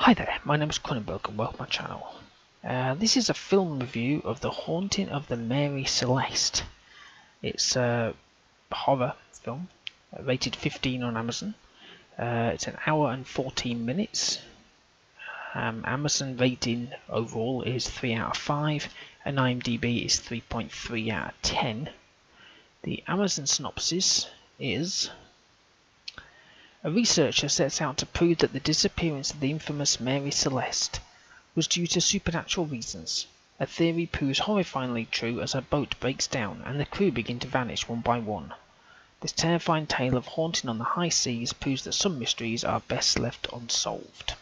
Hi there, my name is Kronenbourg and welcome to my channel. Uh, this is a film review of The Haunting of the Mary Celeste. It's a horror film, uh, rated 15 on Amazon. Uh, it's an hour and 14 minutes. Um, Amazon rating overall is 3 out of 5 and IMDb is 3.3 out of 10. The Amazon synopsis is a researcher sets out to prove that the disappearance of the infamous Mary Celeste was due to supernatural reasons. A theory proves horrifyingly true as her boat breaks down and the crew begin to vanish one by one. This terrifying tale of haunting on the high seas proves that some mysteries are best left unsolved.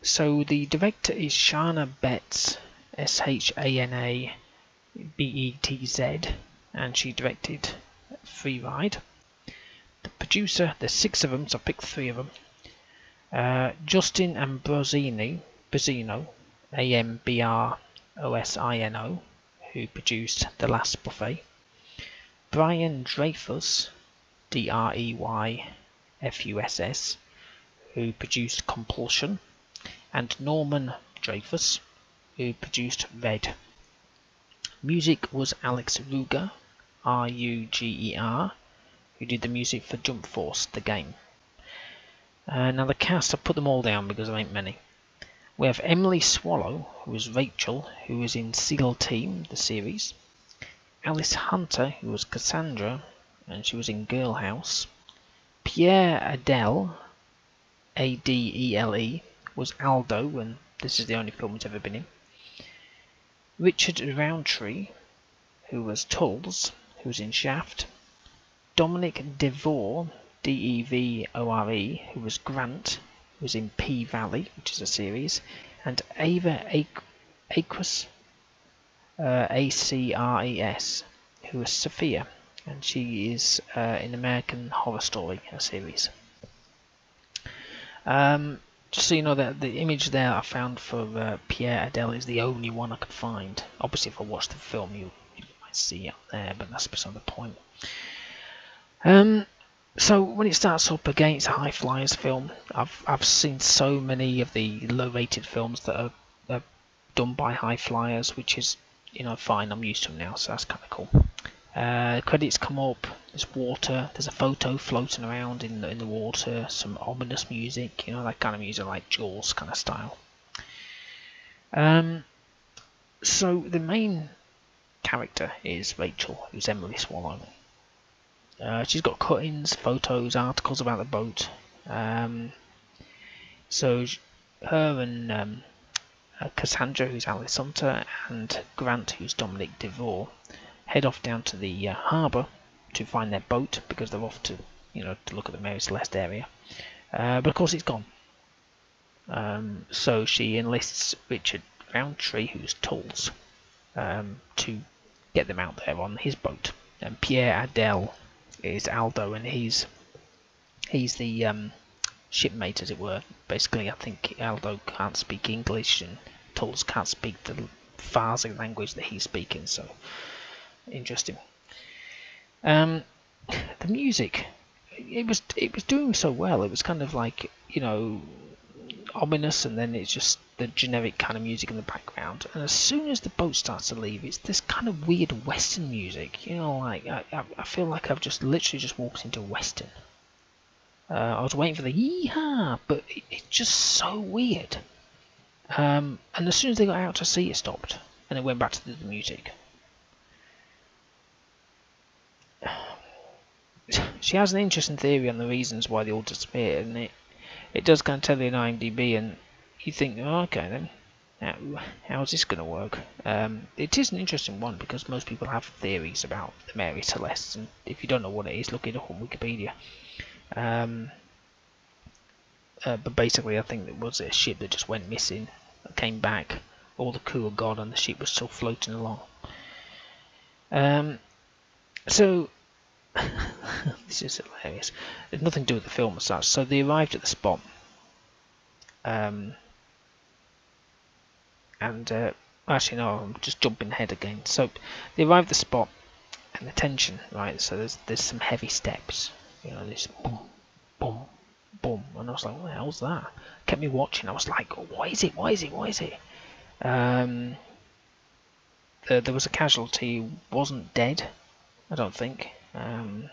So the director is Shana Betz, S H A N A B E T Z, and she directed Free Ride. The producer, there's six of them, so I picked three of them. Uh, Justin Ambrosini, Ambrosino, A M B R O S I N O, who produced The Last Buffet. Brian Dreyfuss, D R E Y F U S S, who produced Compulsion. And Norman Dreyfuss, who produced Red. Music was Alex Ruger, R U G E R, who did the music for Jump Force, the game. Uh, now the cast, I've put them all down because there ain't many. We have Emily Swallow, who is Rachel, who is in SEAL Team, the series. Alice Hunter, who was Cassandra, and she was in Girl House. Pierre Adele, A-D-E-L-E, was Aldo, and this is the only film he's ever been in. Richard Roundtree, who was Tulls, who was in Shaft. Dominic Devore, D-E-V-O-R-E, who was Grant, who was in P Valley, which is a series, and Ava Acres, uh, A-C-R-E-S, who was Sophia, and she is uh, in American Horror Story, a series. Um, just so you know that the image there I found for uh, Pierre Adele is the only one I could find. Obviously, if I watched the film, you, you might see it there, but that's beside the point. Um, so when it starts up against a high flyers film, I've I've seen so many of the low rated films that are, are done by high flyers, which is you know fine. I'm used to them now, so that's kind of cool. Uh, credits come up. There's water. There's a photo floating around in the, in the water. Some ominous music, you know that kind of music, like Jaws kind of style. Um, so the main character is Rachel, who's Emily Swallow. Uh, she's got cuttings, photos, articles about the boat. Um, so her and um, uh, Cassandra, who's Alice Hunter, and Grant, who's Dominic Devore, head off down to the uh, harbour to find their boat because they're off to, you know, to look at the Mary Celeste area. Uh, but of course, it's gone. Um, so she enlists Richard Roundtree, who's Tulls, um, to get them out there on his boat. And Pierre Adele is Aldo, and he's he's the um, shipmate, as it were. Basically, I think Aldo can't speak English, and Tulls can't speak the Farsi language that he's speaking. So interesting. Um, the music, it was it was doing so well. It was kind of like you know ominous, and then it's just the generic kind of music in the background. And as soon as the boat starts to leave, it's this kind of weird Western music. You know, like I, I feel like I've just literally just walked into Western. Uh, I was waiting for the yeehaw, but it, it's just so weird. Um, and as soon as they got out to sea, it stopped, and it went back to the, the music. She has an interesting theory on the reasons why they all disappeared, and it it does kind of tell you in IMDb, and you think, oh, okay then, how, how's this going to work? Um, it is an interesting one because most people have theories about the Mary Celeste, and if you don't know what it is, look it up on Wikipedia. Um, uh, but basically, I think it was a ship that just went missing, came back, all the crew were gone, and the ship was still floating along. Um, so this is hilarious. It's nothing to do with the film as such. So they arrived at the spot. Um, and uh, actually, no, I'm just jumping ahead again. So they arrive at the spot, and the tension, right? So there's there's some heavy steps. You know, this boom, boom, boom, and I was like, what the hell's that? Kept me watching. I was like, what is it? What is it? What is it? Um, the, there was a casualty wasn't dead, I don't think. Um,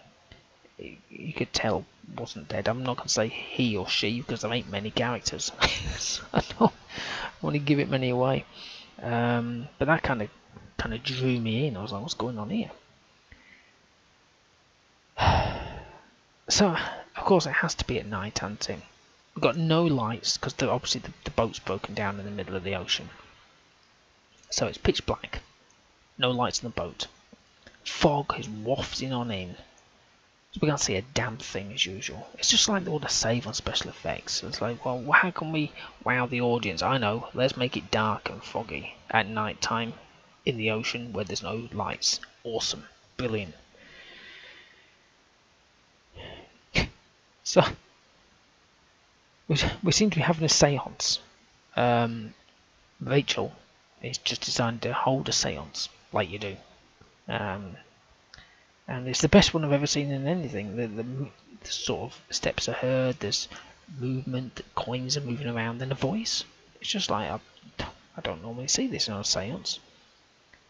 you could tell wasn't dead. I'm not going to say he or she because there ain't many characters. so I don't want to give it many away. Um, but that kind of kind of drew me in. I was like, what's going on here? so, of course, it has to be at night hunting. We've got no lights because obviously the, the boat's broken down in the middle of the ocean. So it's pitch black. No lights in the boat. Fog is wafting on in. So we can't see a damn thing as usual. It's just like all the save on special effects. It's like, well, how can we wow the audience? I know, let's make it dark and foggy at night time in the ocean where there's no lights. Awesome. Brilliant. so, we, we seem to be having a seance. Um, Rachel is just designed to hold a seance like you do. Um, and it's the best one I've ever seen in anything. The, the, the sort of steps are heard, there's movement, the coins are moving around, and a voice. It's just like, I, I don't normally see this in a seance.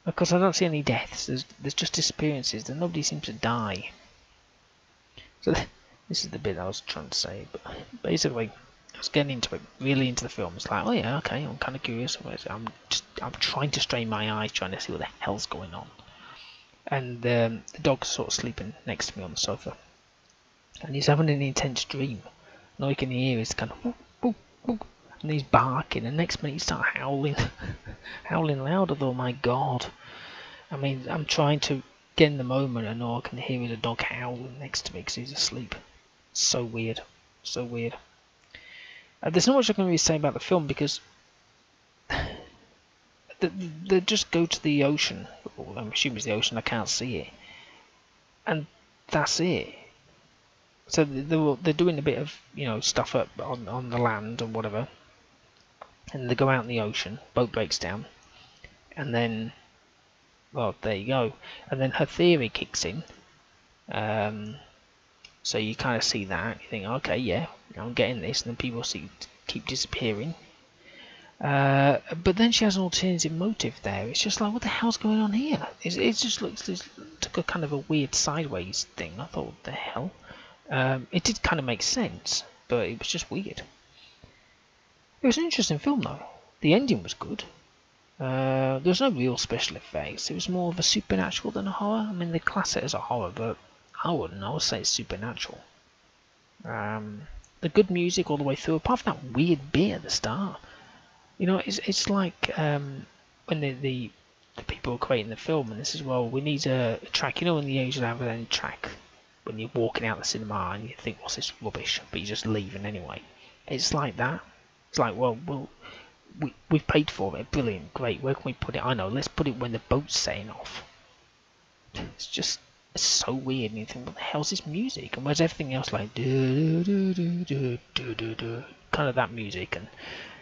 Of course, I don't see any deaths, there's, there's just disappearances, and nobody seems to die. So, this is the bit I was trying to say, but basically, I was getting into it, really into the film. It's like, oh yeah, okay, I'm kind of curious. I'm just, I'm trying to strain my eyes, trying to see what the hell's going on and um, the dog's sort of sleeping next to me on the sofa. And he's having an intense dream. And all you can hear is kind of whoop, whoop, whoop, and he's barking, and next minute he starts howling, howling louder though, my god. I mean, I'm trying to get in the moment, and all I can hear is a dog howling next to me because he's asleep. So weird, so weird. Uh, there's not much I can really say about the film because they, they just go to the ocean. I'm assuming it's the ocean. I can't see it, and that's it. So they're they're doing a bit of you know stuff up on on the land or whatever, and they go out in the ocean. Boat breaks down, and then well there you go. And then her theory kicks in. Um, so you kind of see that. You think, okay, yeah, I'm getting this, and then people see keep disappearing. Uh, but then she has an alternative motive there. It's just like, what the hell's going on here? It, it just looks it took a kind of a weird sideways thing. I thought, what the hell? Um, it did kind of make sense, but it was just weird. It was an interesting film though. The ending was good. Uh, there was no real special effects. It was more of a supernatural than a horror. I mean, they class it as a horror, but I wouldn't. I would say it's supernatural. Um, the good music all the way through, apart from that weird bit at the start. You know, it's it's like um, when the, the the people are creating the film and this is well, we need a, track. You know, when the usually have a track when you're walking out the cinema and you think, what's this rubbish? But you're just leaving anyway. It's like that. It's like, well, well, we we've paid for it. Brilliant, great. Where can we put it? I know. Let's put it when the boat's setting off. It's just it's so weird. And you think, what the hell's this music? And where's everything else like kind of that music and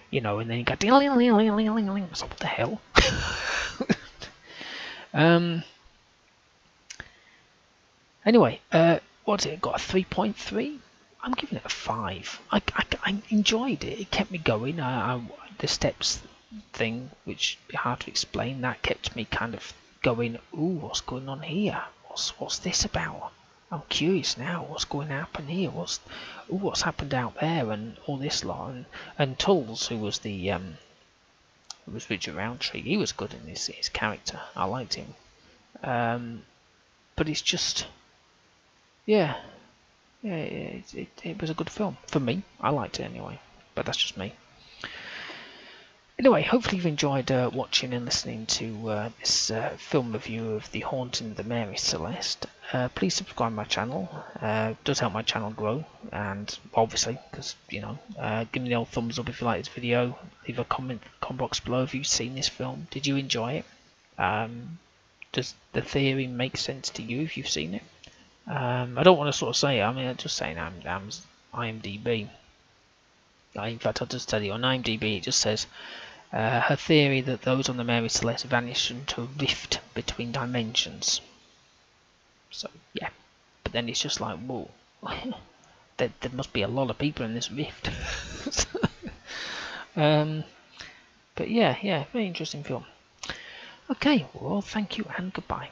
you know, and then you got ding ling ling ling ling ling ling. So what the hell? um. Anyway, uh, what's it got? A three point three. I'm giving it a five. I, I, I enjoyed it. It kept me going. I, I, the steps thing, which hard to explain, that kept me kind of going. Ooh, what's going on here? What's what's this about? I'm curious now. What's going to happen here? What's what's happened out there and all this lot and and Tulls, who was the um, who was Richard Roundtree, he was good in his his character. I liked him. Um, but it's just, yeah, yeah, it, it, it was a good film for me. I liked it anyway, but that's just me. Anyway, hopefully you've enjoyed uh, watching and listening to uh, this uh, film review of The Haunting of the Mary Celeste. Uh, please subscribe my channel. Uh, it does help my channel grow, and obviously, because you know, uh, give me the old thumbs up if you like this video. Leave a comment, comment box below if you've seen this film. Did you enjoy it? Um, does the theory make sense to you if you've seen it? Um, I don't want to sort of say. I mean, I'm just saying. I'm, I'm IMDb. in fact, I'll just tell you on IMDb. It just says uh, her theory that those on the Mary Celeste vanished into a rift between dimensions. So, yeah. But then it's just like, whoa. there, there must be a lot of people in this rift. um, but yeah, yeah, very interesting film. Okay, well, thank you and goodbye.